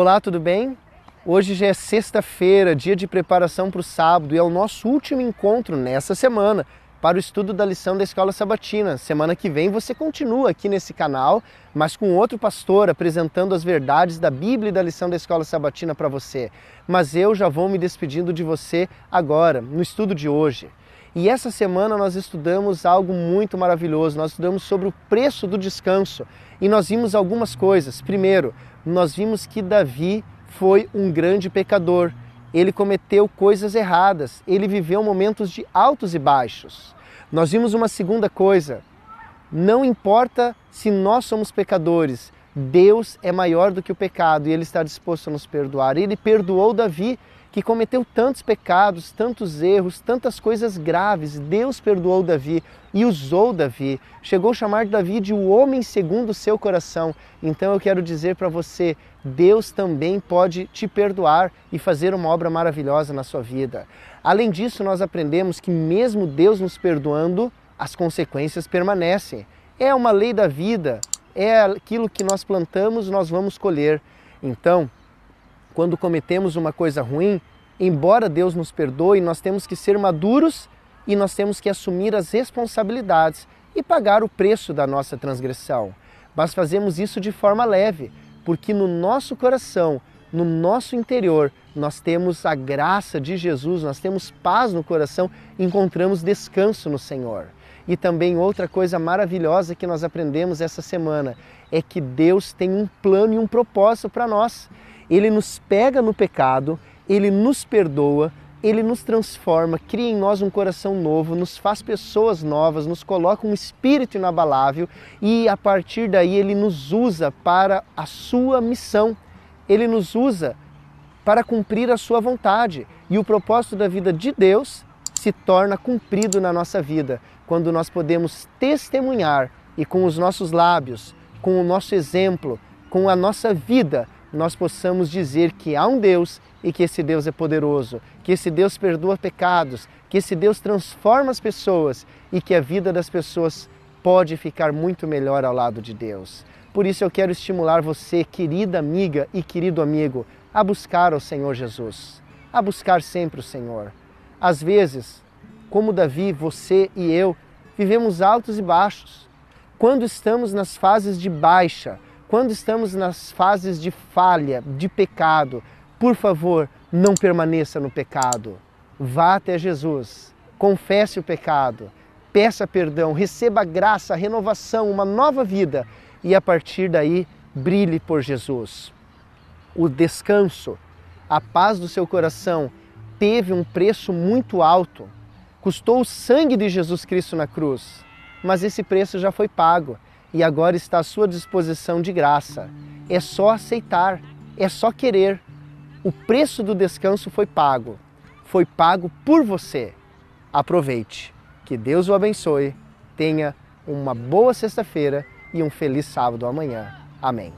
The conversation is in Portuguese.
Olá, tudo bem? Hoje já é sexta-feira, dia de preparação para o sábado e é o nosso último encontro nessa semana para o estudo da lição da Escola Sabatina. Semana que vem você continua aqui nesse canal, mas com outro pastor apresentando as verdades da Bíblia e da lição da Escola Sabatina para você. Mas eu já vou me despedindo de você agora, no estudo de hoje. E essa semana nós estudamos algo muito maravilhoso. Nós estudamos sobre o preço do descanso e nós vimos algumas coisas. Primeiro, nós vimos que Davi foi um grande pecador ele cometeu coisas erradas, ele viveu momentos de altos e baixos. Nós vimos uma segunda coisa: não importa se nós somos pecadores, Deus é maior do que o pecado e ele está disposto a nos perdoar. Ele perdoou Davi que cometeu tantos pecados, tantos erros, tantas coisas graves. Deus perdoou Davi e usou Davi. Chegou a chamar Davi de o homem segundo o seu coração. Então eu quero dizer para você, Deus também pode te perdoar e fazer uma obra maravilhosa na sua vida. Além disso, nós aprendemos que mesmo Deus nos perdoando, as consequências permanecem. É uma lei da vida, é aquilo que nós plantamos, nós vamos colher. Então, quando cometemos uma coisa ruim, embora Deus nos perdoe, nós temos que ser maduros e nós temos que assumir as responsabilidades e pagar o preço da nossa transgressão. Mas fazemos isso de forma leve, porque no nosso coração, no nosso interior, nós temos a graça de Jesus, nós temos paz no coração, encontramos descanso no Senhor. E também outra coisa maravilhosa que nós aprendemos essa semana é que Deus tem um plano e um propósito para nós. Ele nos pega no pecado, ele nos perdoa, ele nos transforma, cria em nós um coração novo, nos faz pessoas novas, nos coloca um espírito inabalável e a partir daí ele nos usa para a sua missão. Ele nos usa para cumprir a sua vontade. E o propósito da vida de Deus se torna cumprido na nossa vida quando nós podemos testemunhar e com os nossos lábios, com o nosso exemplo, com a nossa vida, nós possamos dizer que há um Deus e que esse Deus é poderoso, que esse Deus perdoa pecados, que esse Deus transforma as pessoas e que a vida das pessoas pode ficar muito melhor ao lado de Deus. Por isso eu quero estimular você, querida amiga e querido amigo, a buscar o Senhor Jesus, a buscar sempre o Senhor. Às vezes, como Davi, você e eu vivemos altos e baixos. Quando estamos nas fases de baixa, quando estamos nas fases de falha, de pecado, por favor, não permaneça no pecado. Vá até Jesus, confesse o pecado, peça perdão, receba graça, renovação, uma nova vida e a partir daí brilhe por Jesus. O descanso, a paz do seu coração teve um preço muito alto. Custou o sangue de Jesus Cristo na cruz, mas esse preço já foi pago e agora está à sua disposição de graça. É só aceitar, é só querer. O preço do descanso foi pago, foi pago por você. Aproveite. Que Deus o abençoe. Tenha uma boa sexta-feira e um feliz sábado amanhã. Amém.